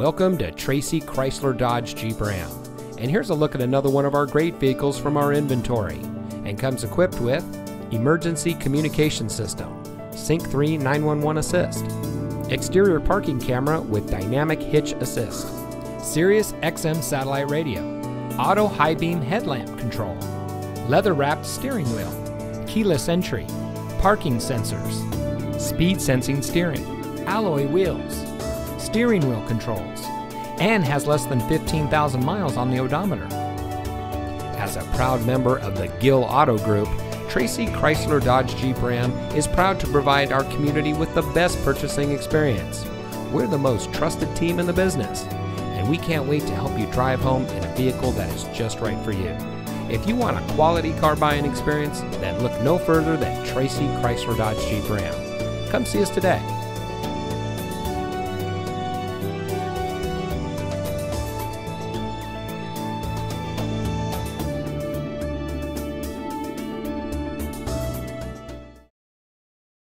Welcome to Tracy Chrysler Dodge Jeep Ram. And here's a look at another one of our great vehicles from our inventory. And comes equipped with emergency communication system, Sync 3 911 assist, exterior parking camera with dynamic hitch assist, Sirius XM satellite radio, auto high beam headlamp control, leather wrapped steering wheel, keyless entry, parking sensors, speed sensing steering, alloy wheels, steering wheel controls, and has less than 15,000 miles on the odometer. As a proud member of the Gill Auto Group, Tracy Chrysler Dodge Jeep Ram is proud to provide our community with the best purchasing experience. We're the most trusted team in the business, and we can't wait to help you drive home in a vehicle that is just right for you. If you want a quality car buying experience, then look no further than Tracy Chrysler Dodge Jeep Ram. Come see us today